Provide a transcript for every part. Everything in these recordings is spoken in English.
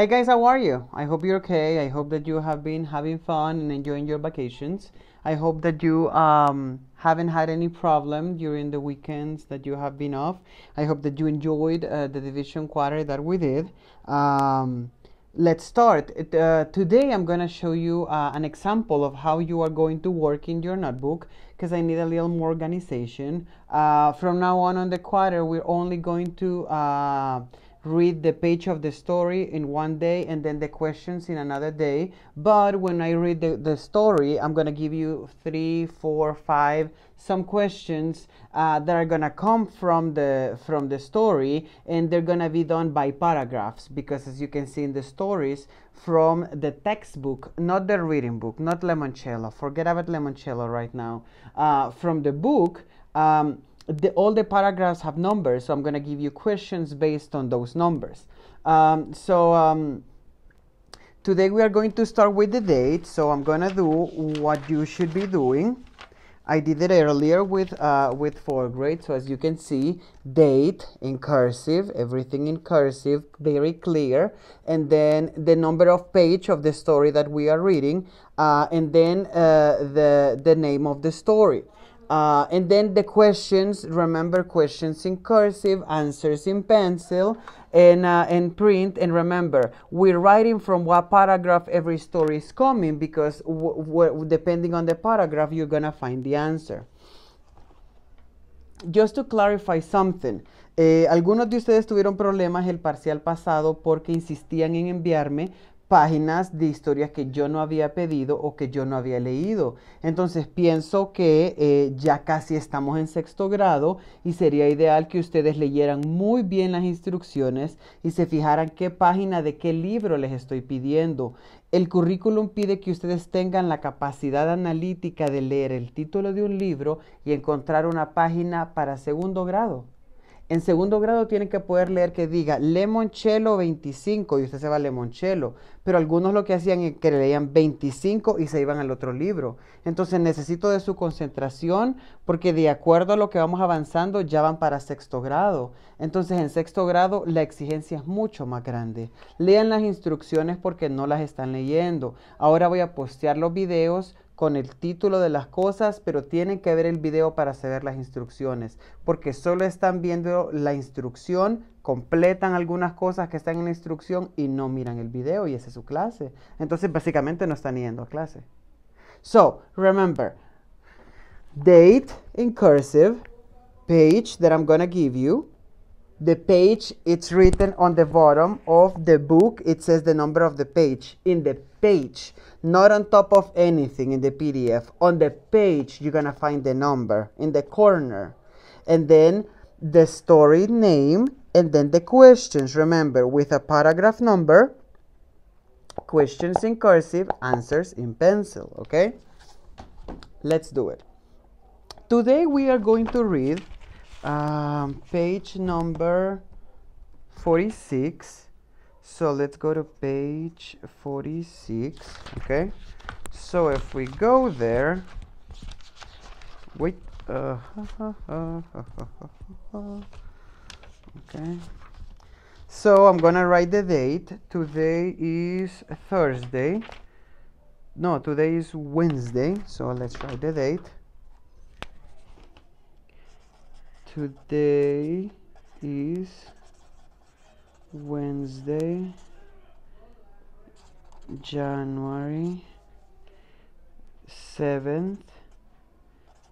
Hey guys, how are you? I hope you're okay. I hope that you have been having fun and enjoying your vacations. I hope that you um, haven't had any problem during the weekends that you have been off. I hope that you enjoyed uh, the division quarter that we did. Um, let's start. It, uh, today I'm going to show you uh, an example of how you are going to work in your notebook because I need a little more organization. Uh, from now on on the quarter, we're only going to uh, read the page of the story in one day and then the questions in another day. But when I read the, the story, I'm going to give you three, four, five, some questions uh, that are going to come from the from the story and they're going to be done by paragraphs because as you can see in the stories from the textbook not the reading book not Lemoncello forget about Lemoncello right now uh, from the book um, the, all the paragraphs have numbers, so I'm going to give you questions based on those numbers. Um, so um, today we are going to start with the date, so I'm going to do what you should be doing. I did it earlier with uh, with fourth grade, so as you can see, date in cursive, everything in cursive, very clear, and then the number of page of the story that we are reading, uh, and then uh, the the name of the story. Uh, and then the questions, remember questions in cursive, answers in pencil, and, uh, and print. And remember, we're writing from what paragraph every story is coming because depending on the paragraph, you're going to find the answer. Just to clarify something, eh, algunos de ustedes tuvieron problemas el parcial pasado porque insistían en enviarme páginas de historias que yo no había pedido o que yo no había leído. Entonces pienso que eh, ya casi estamos en sexto grado y sería ideal que ustedes leyeran muy bien las instrucciones y se fijaran qué página de qué libro les estoy pidiendo. El currículum pide que ustedes tengan la capacidad analítica de leer el título de un libro y encontrar una página para segundo grado. En segundo grado tienen que poder leer que diga Lemoncello 25 y usted se va a Lemoncello. Pero algunos lo que hacían es que leían 25 y se iban al otro libro. Entonces necesito de su concentración porque de acuerdo a lo que vamos avanzando ya van para sexto grado. Entonces en sexto grado la exigencia es mucho más grande. Lean las instrucciones porque no las están leyendo. Ahora voy a postear los videos con el título de las cosas, pero tienen que ver el video para saber las instrucciones, porque solo están viendo la instrucción, completan algunas cosas que están en la instrucción y no miran el video y esa es su clase. Entonces básicamente no están yendo a clase. So, remember, date in cursive, page that I'm going to give you, the page it's written on the bottom of the book it says the number of the page in the page not on top of anything in the pdf on the page you're gonna find the number in the corner. And then the story name and then the questions. Remember with a paragraph number questions in cursive answers in pencil okay? Let's do it. Today we are going to read um, page number 46 so let's go to page 46 okay? So if we go there wait uh, okay. So I'm gonna write the date. Today is Thursday. No today is Wednesday so let's write the date. Today is Wednesday, January 7th,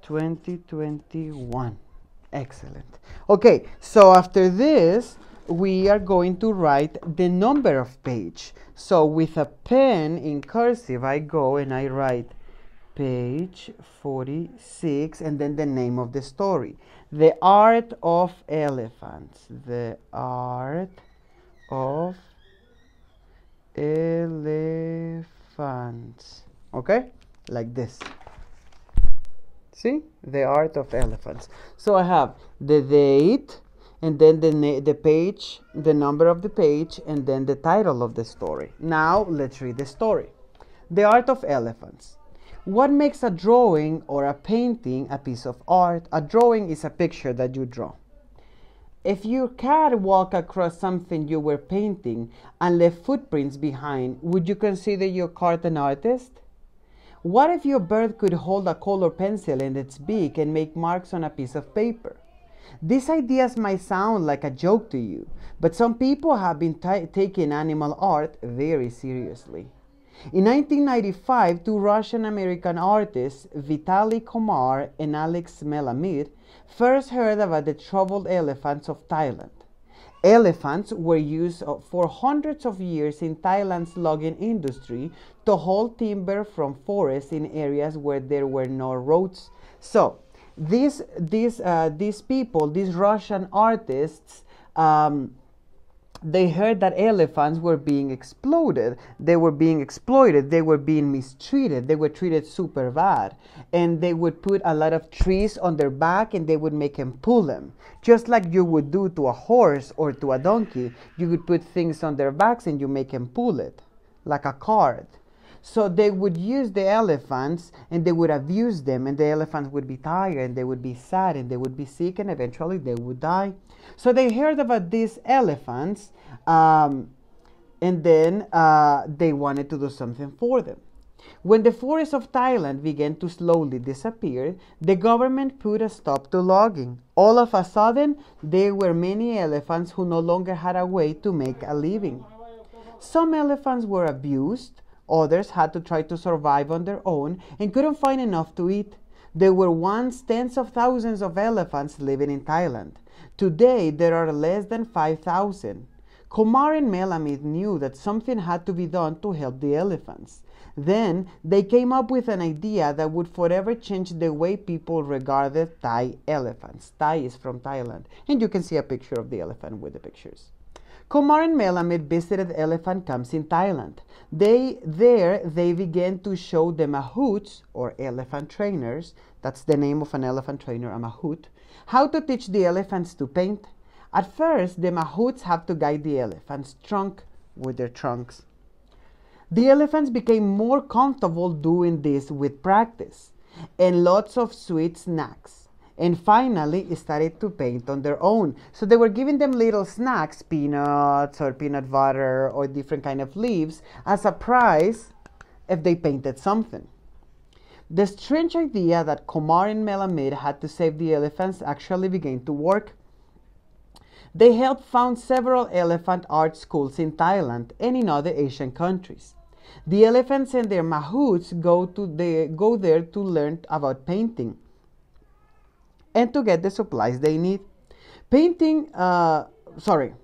2021. Excellent. Okay, so after this, we are going to write the number of page. So with a pen in cursive, I go and I write page 46 and then the name of the story. The art of elephants. The art elephants. Okay? Like this. See? The art of elephants. So I have the date and then the, the page, the number of the page, and then the title of the story. Now let's read the story. The art of elephants. What makes a drawing or a painting a piece of art? A drawing is a picture that you draw. If your cat walked across something you were painting and left footprints behind, would you consider your cat an artist? What if your bird could hold a color pencil in its beak and make marks on a piece of paper? These ideas might sound like a joke to you, but some people have been taking animal art very seriously. In 1995, two Russian American artists, Vitaly Komar and Alex Melamid, first heard about the troubled elephants of Thailand. Elephants were used for hundreds of years in Thailand's logging industry to haul timber from forests in areas where there were no roads. So, these, these, uh, these people, these Russian artists, um, they heard that elephants were being exploded. They were being exploited. They were being mistreated. They were treated super bad. And they would put a lot of trees on their back and they would make them pull them. Just like you would do to a horse or to a donkey you would put things on their backs and you make them pull it like a cart so they would use the elephants and they would abuse them, and the elephants would be tired and they would be sad and they would be sick and eventually they would die. So they heard about these elephants um, and then uh, they wanted to do something for them. When the forests of Thailand began to slowly disappear, the government put a stop to logging. All of a sudden, there were many elephants who no longer had a way to make a living. Some elephants were abused, Others had to try to survive on their own and couldn't find enough to eat. There were once tens of thousands of elephants living in Thailand. Today, there are less than 5,000. Komar and Melamid knew that something had to be done to help the elephants. Then they came up with an idea that would forever change the way people regarded Thai elephants. Thai is from Thailand. And you can see a picture of the elephant with the pictures. Komar and Melamid visited elephant camps in Thailand. They, there, they began to show the mahouts, or elephant trainers, that's the name of an elephant trainer, a mahout, how to teach the elephants to paint. At first, the mahouts have to guide the elephant's trunk with their trunks. The elephants became more comfortable doing this with practice and lots of sweet snacks and finally started to paint on their own. So they were giving them little snacks, peanuts or peanut butter or different kind of leaves as a prize if they painted something. The strange idea that Komar and Melamid had to save the elephants actually began to work. They helped found several elephant art schools in Thailand and in other Asian countries. The elephants and their mahouts go, to the, go there to learn about painting and to get the supplies they need. Painting, uh, sorry.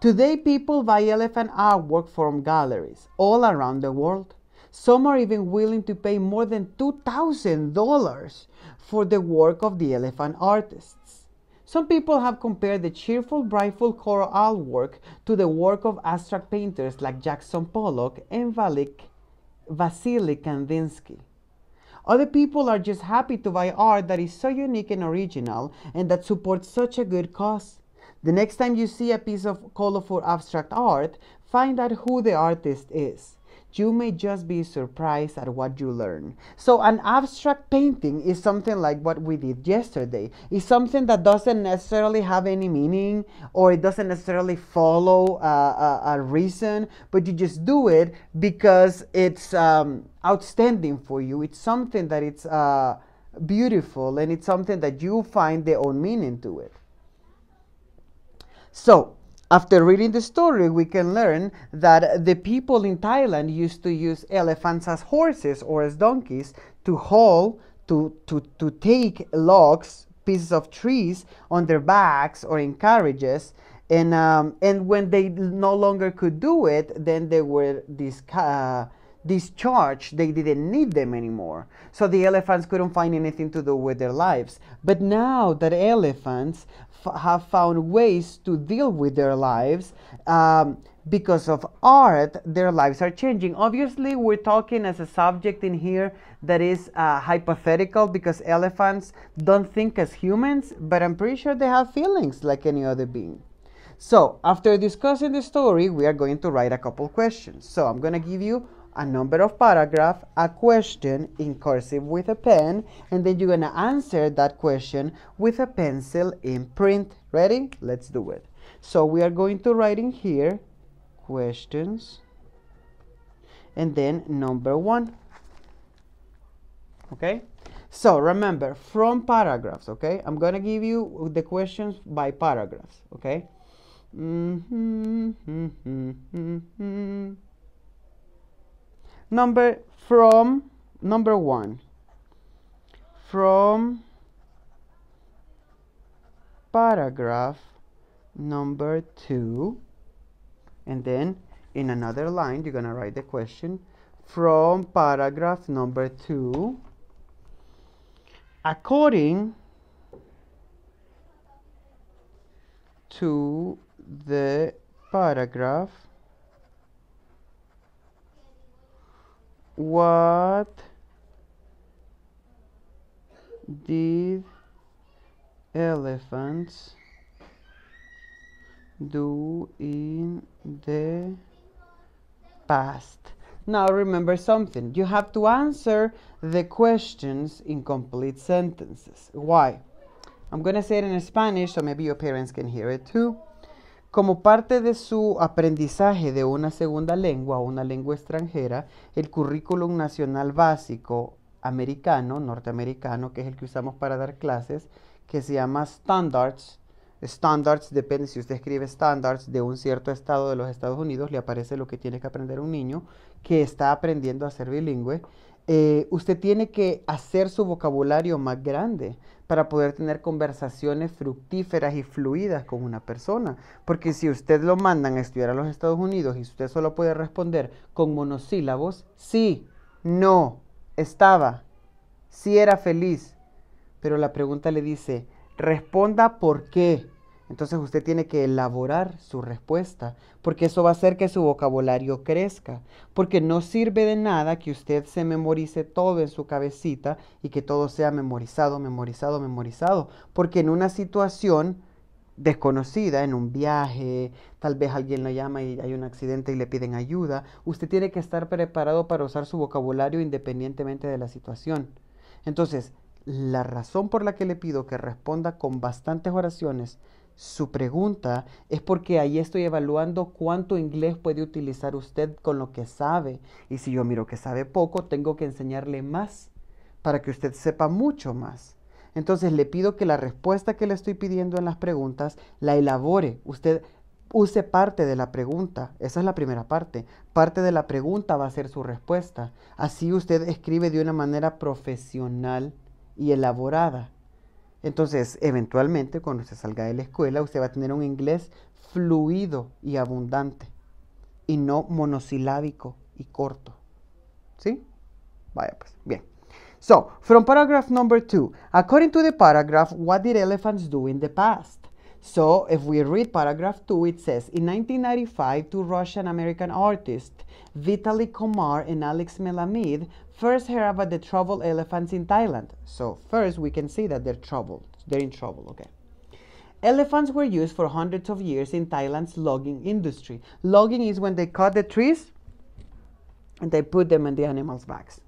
Today, people buy elephant artwork from galleries all around the world. Some are even willing to pay more than $2,000 for the work of the elephant artists. Some people have compared the cheerful, brightful coral artwork to the work of abstract painters like Jackson Pollock and Valik, Vasily Kandinsky. Other people are just happy to buy art that is so unique and original and that supports such a good cause. The next time you see a piece of colorful abstract art, find out who the artist is you may just be surprised at what you learn. So, an abstract painting is something like what we did yesterday. It's something that doesn't necessarily have any meaning or it doesn't necessarily follow a, a reason, but you just do it because it's um, outstanding for you. It's something that it's uh, beautiful and it's something that you find their own meaning to it. So, after reading the story, we can learn that the people in Thailand used to use elephants as horses or as donkeys to haul, to, to, to take logs, pieces of trees on their backs or in carriages. And, um, and when they no longer could do it, then they were dis- uh, discharged. They didn't need them anymore. So the elephants couldn't find anything to do with their lives. But now that elephants have found ways to deal with their lives. Um, because of art, their lives are changing. Obviously, we're talking as a subject in here that is uh, hypothetical because elephants don't think as humans, but I'm pretty sure they have feelings like any other being. So, after discussing the story, we are going to write a couple questions. So, I'm going to give you a number of paragraph, a question in cursive with a pen, and then you're gonna answer that question with a pencil in print. Ready? Let's do it. So we are going to write in here questions and then number one. Okay? So remember, from paragraphs, okay? I'm gonna give you the questions by paragraphs, okay? Mm -hmm, mm -hmm, mm -hmm. Number from number one. From paragraph number two. And then in another line, you're going to write the question from paragraph number two. According to the paragraph What did elephants do in the past? Now remember something. You have to answer the questions in complete sentences. Why? I'm going to say it in Spanish so maybe your parents can hear it too. Como parte de su aprendizaje de una segunda lengua o una lengua extranjera, el currículum nacional básico americano, norteamericano, que es el que usamos para dar clases, que se llama Standards. Standards, depende si usted escribe Standards de un cierto estado de los Estados Unidos, le aparece lo que tiene que aprender un niño que está aprendiendo a ser bilingüe. Eh, usted tiene que hacer su vocabulario más grande para poder tener conversaciones fructíferas y fluidas con una persona. Porque si usted lo mandan a estudiar a los Estados Unidos y usted solo puede responder con monosílabos, sí, no, estaba, sí era feliz, pero la pregunta le dice, responda por qué. Entonces usted tiene que elaborar su respuesta, porque eso va a hacer que su vocabulario crezca, porque no sirve de nada que usted se memorice todo en su cabecita y que todo sea memorizado, memorizado, memorizado, porque en una situación desconocida, en un viaje, tal vez alguien lo llama y hay un accidente y le piden ayuda, usted tiene que estar preparado para usar su vocabulario independientemente de la situación. Entonces, la razón por la que le pido que responda con bastantes oraciones su pregunta es porque ahí estoy evaluando cuánto inglés puede utilizar usted con lo que sabe. Y si yo miro que sabe poco, tengo que enseñarle más para que usted sepa mucho más. Entonces le pido que la respuesta que le estoy pidiendo en las preguntas la elabore. Usted use parte de la pregunta. Esa es la primera parte. Parte de la pregunta va a ser su respuesta. Así usted escribe de una manera profesional y elaborada. Entonces, eventualmente, cuando se salga de la escuela, usted va a tener un inglés fluido y abundante y no monosilábico y corto. ¿Sí? Vaya pues, bien. So, from paragraph number two, according to the paragraph, what did elephants do in the past? So, if we read paragraph two, it says, in 1995, two Russian-American artists, Vitaly Komar and Alex Melamid, first heard about the troubled elephants in Thailand. So first we can see that they're troubled. They're in trouble, okay. Elephants were used for hundreds of years in Thailand's logging industry. Logging is when they cut the trees and they put them in the animals' backs.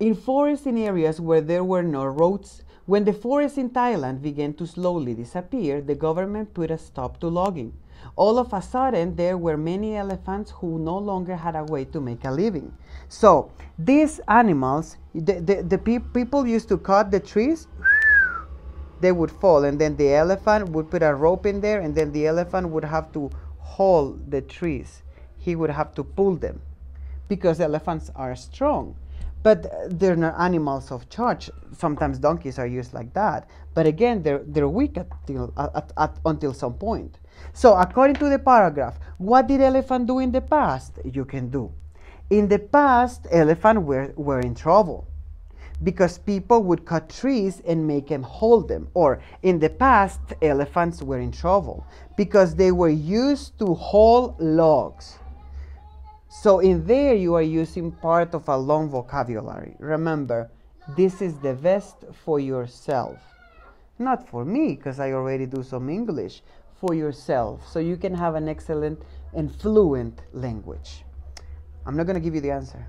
In forests in areas where there were no roads, when the forests in Thailand began to slowly disappear, the government put a stop to logging. All of a sudden, there were many elephants who no longer had a way to make a living. So, these animals, the, the, the pe people used to cut the trees, they would fall, and then the elephant would put a rope in there, and then the elephant would have to haul the trees. He would have to pull them because elephants are strong. But they're not animals of charge. Sometimes donkeys are used like that. But again, they're, they're weak until, at, at, until some point. So according to the paragraph, what did elephant do in the past? You can do. In the past, elephants were, were in trouble because people would cut trees and make them hold them. Or in the past, elephants were in trouble because they were used to haul logs. So in there, you are using part of a long vocabulary. Remember, this is the best for yourself. Not for me, because I already do some English, for yourself so you can have an excellent and fluent language. I'm not going to give you the answer.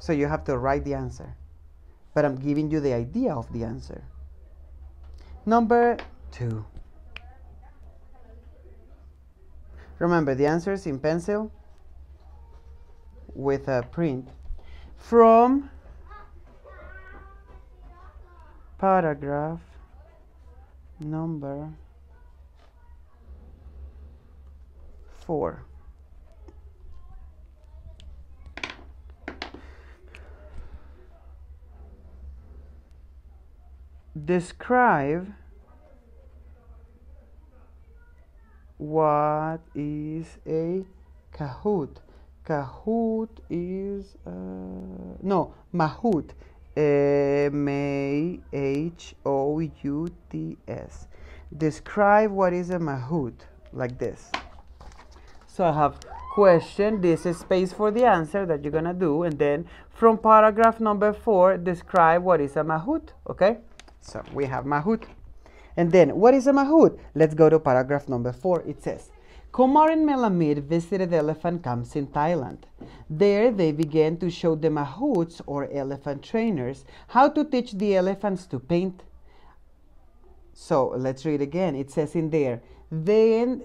So you have to write the answer. But I'm giving you the idea of the answer. Number two. Remember, the answer is in pencil with a print from paragraph number 4. Describe what is a Kahoot. Kahoot is, uh, no, Mahout. M A H O U T S. Describe what is a Mahout, like this. So I have question, this is space for the answer that you're gonna do, and then from paragraph number four, describe what is a Mahout, okay? So we have Mahout. And then, what is a Mahout? Let's go to paragraph number four. It says, Komar and Melamid visited elephant camps in Thailand. There, they began to show the mahouts, or elephant trainers, how to teach the elephants to paint. So let's read again. It says in there, then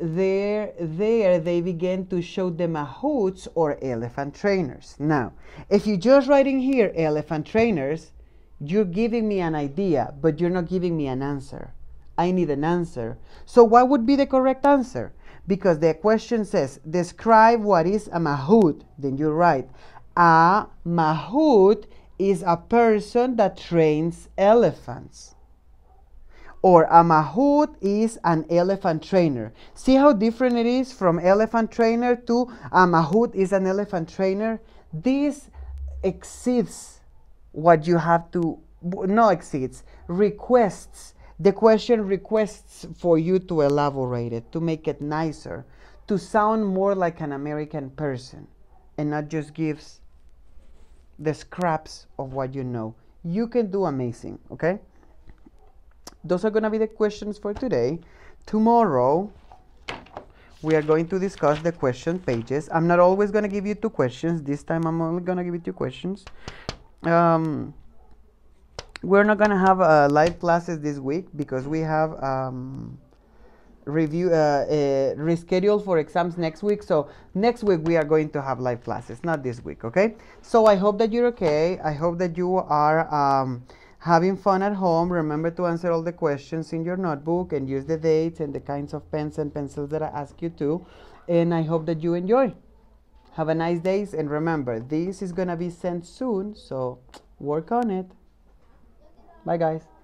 there, there they began to show the mahouts, or elephant trainers. Now, if you're just writing here elephant trainers, you're giving me an idea, but you're not giving me an answer. I need an answer. So, what would be the correct answer? Because the question says, describe what is a mahout. Then you write, a mahout is a person that trains elephants. Or a mahout is an elephant trainer. See how different it is from elephant trainer to a mahout is an elephant trainer? This exceeds what you have to no exceeds requests the question requests for you to elaborate it to make it nicer to sound more like an american person and not just gives the scraps of what you know. You can do amazing okay? Those are going to be the questions for today. Tomorrow we are going to discuss the question pages. I'm not always going to give you two questions. This time i'm only going to give you two questions. Um, we're not gonna have uh, live classes this week because we have um, review uh, uh, rescheduled for exams next week. So next week we are going to have live classes, not this week. Okay. So I hope that you're okay. I hope that you are um, having fun at home. Remember to answer all the questions in your notebook and use the dates and the kinds of pens and pencils that I ask you to. And I hope that you enjoy. Have a nice days and remember this is gonna be sent soon, so work on it. Bye guys.